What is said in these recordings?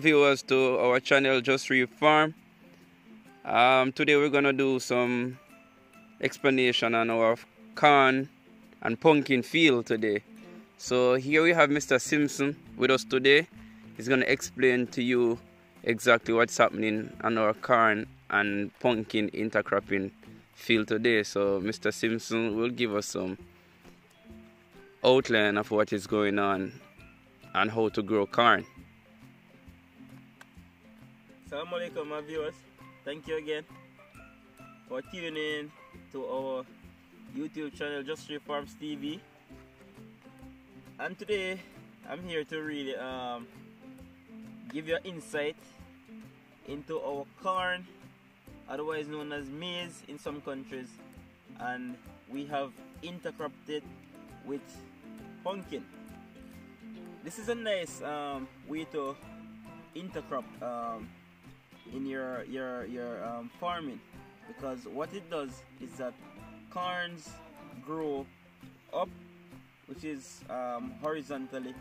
viewers to our channel Jusreap Farm. Um, today we're gonna do some explanation on our corn and pumpkin field today. So here we have Mr. Simpson with us today. He's gonna explain to you exactly what's happening on our corn and pumpkin intercropping field today. So Mr. Simpson will give us some outline of what is going on and how to grow corn. Assalamu alaikum my viewers. Thank you again for tuning in to our YouTube channel Jusreap Farms TV. And today I'm here to really um, give you insight into our corn, otherwise known as maize in some countries, and we have intercropped it with pumpkin. This is a nice um, way to intercrop um, in your your your um, farming. Because what it does is that corns grow up which is um, horizontally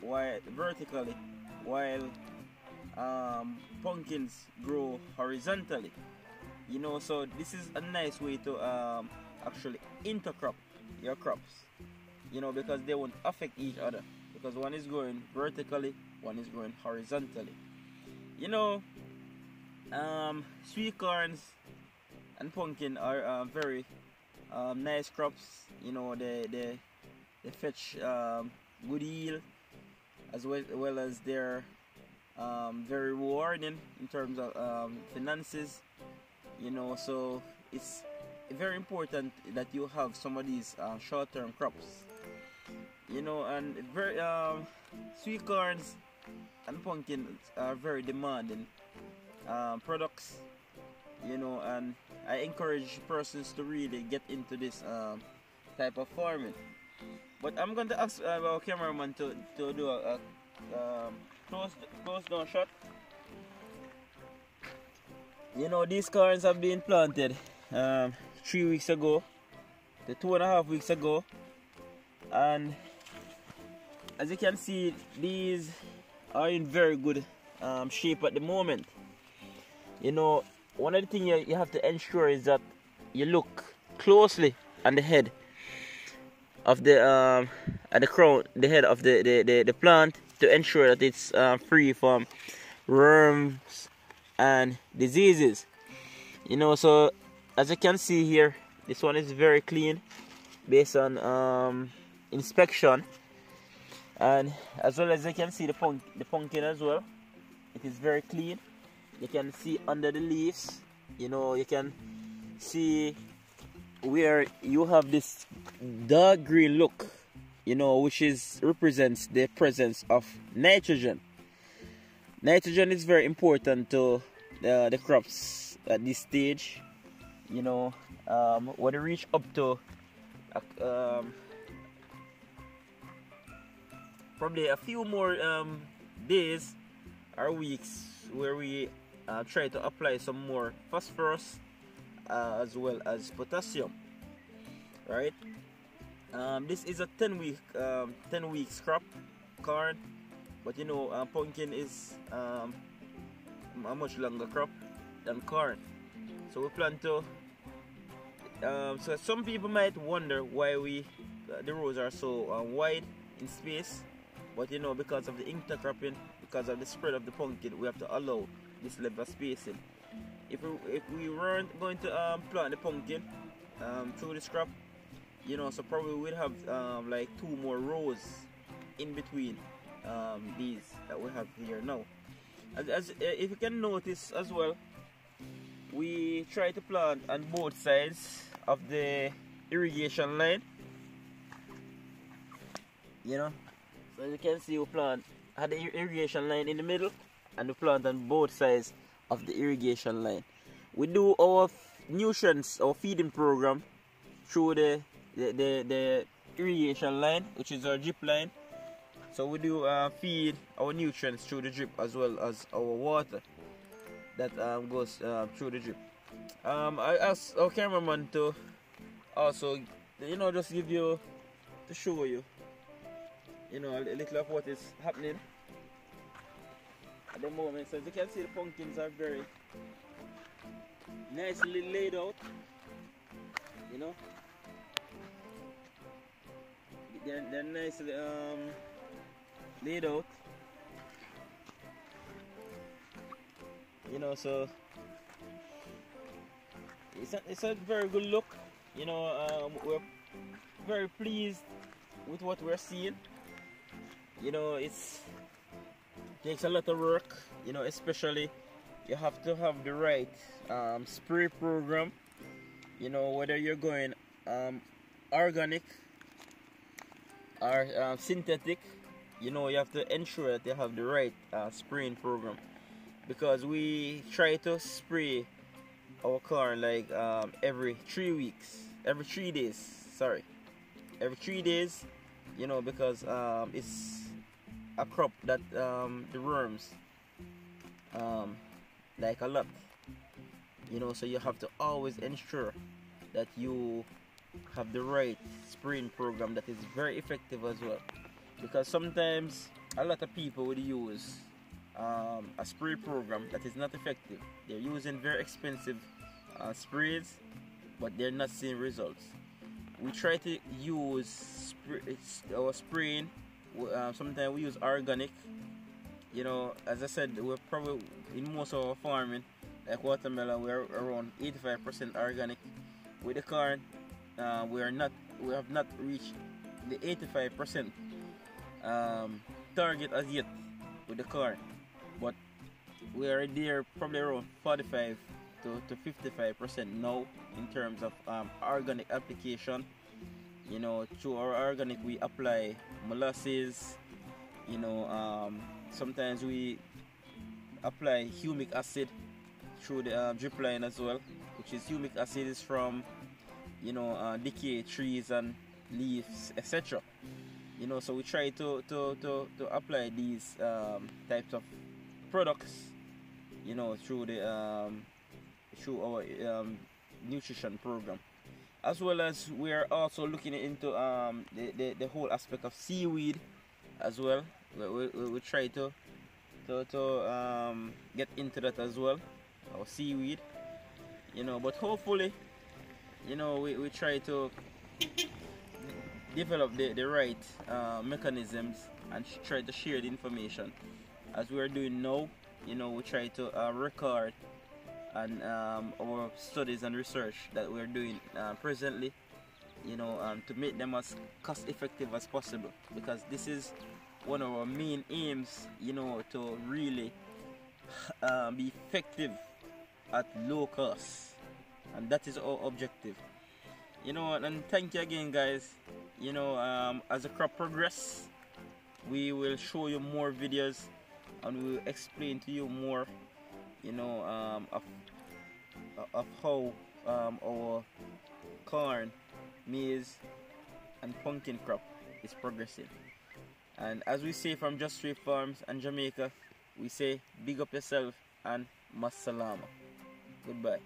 while vertically while um, pumpkins grow horizontally. You know so this is a nice way to um, actually intercrop your crops. You know because they won't affect each other. Because one is growing vertically one is growing horizontally. You know um, sweet corns and pumpkin are uh, very um, nice crops. You know, they they they fetch um, good yield as well, well as they're um, very rewarding in terms of um, finances. You know, so it's very important that you have some of these uh, short-term crops. You know, and very um, sweet corns and pumpkin are very demanding um, products you know and I encourage persons to really get into this um, type of farming. But I'm going to ask uh, our cameraman to, to do a, a um, close, close down shot you know these corns have been planted um, three weeks ago the two and a half weeks ago and as you can see these are in very good um, shape at the moment you know one of the things you, you have to ensure is that you look closely on the head of the um at the crown the head of the the, the, the plant to ensure that it's uh, free from worms and diseases. You know so as you can see here this one is very clean based on um, inspection. And as well as you can see the punk the pumpkin as well. It is very clean you can see under the leaves you know you can see where you have this dark green look you know which is represents the presence of nitrogen. Nitrogen is very important to uh, the crops at this stage you know um, when they reach up to uh, um, probably a few more um, days or weeks where we uh, try to apply some more phosphorus uh, as well as potassium right? Um, this is a 10 week um, 10 weeks crop corn but you know uh, pumpkin is um, a much longer crop than corn. So we plan to um, so some people might wonder why we uh, the rows are so uh, wide in space but you know because of the intercropping because of the spread of the pumpkin we have to allow this level of spacing. If we, if we weren't going to um, plant the pumpkin um, through this crop, you know, so probably we'd have um, like two more rows in between um, these that we have here now. As, as if you can notice as well, we try to plant on both sides of the irrigation line. You know, so as you can see, we plant had the irrigation line in the middle and the plant on both sides of the irrigation line. We do our nutrients, our feeding program through the, the, the, the irrigation line, which is our drip line. So we do uh, feed our nutrients through the drip as well as our water that um, goes uh, through the drip. Um, I asked our cameraman to also, you know, just give you, to show you, you know, a little of what is happening at the moment. So as you can see, the pumpkins are very nicely laid out. You know, they're, they're nicely um, laid out. You know, so it's a, it's a very good look. You know, um, we're very pleased with what we're seeing. You know, it's takes a lot of work. You know, especially you have to have the right um, spray program. You know, whether you're going um, organic or uh, synthetic, you know, you have to ensure that you have the right uh, spraying program because we try to spray our corn like um, every three weeks, every three days. Sorry, every three days. You know, because um, it's a crop that um, the worms um, like a lot. You know, so you have to always ensure that you have the right spraying program that is very effective as well. Because sometimes a lot of people would use um, a spray program that is not effective. They're using very expensive uh, sprays, but they're not seeing results. We try to use spray, our spraying. Uh, sometimes we use organic. You know, as I said, we're probably in most of our farming, like watermelon, we're around 85% organic. With the corn, uh, we are not, we have not reached the 85% um, target as yet with the corn but we are there probably around 45 to, to 55 percent now in terms of um, organic application you know through our organic we apply molasses you know um, sometimes we apply humic acid through the uh, drip line as well which is humic acid is from you know uh, decay trees and leaves etc you know so we try to to to, to apply these um, types of products you know through the um, through our um, nutrition program as well as we are also looking into um, the, the, the whole aspect of seaweed as well. We, we, we try to to, to um, get into that as well our seaweed you know but hopefully you know we, we try to develop the, the right uh, mechanisms and try to share the information. As we're doing now you know we try to uh, record and um, our studies and research that we're doing uh, presently you know um, to make them as cost effective as possible. Because this is one of our main aims you know to really uh, be effective at low cost. And that is our objective. You know and thank you again guys. You know um, as the crop progress we will show you more videos and we will explain to you more you know um, of, of how um, our corn maize and pumpkin crop is progressing. And as we say from Jusreap Farms and Jamaica we say big up yourself and masalama goodbye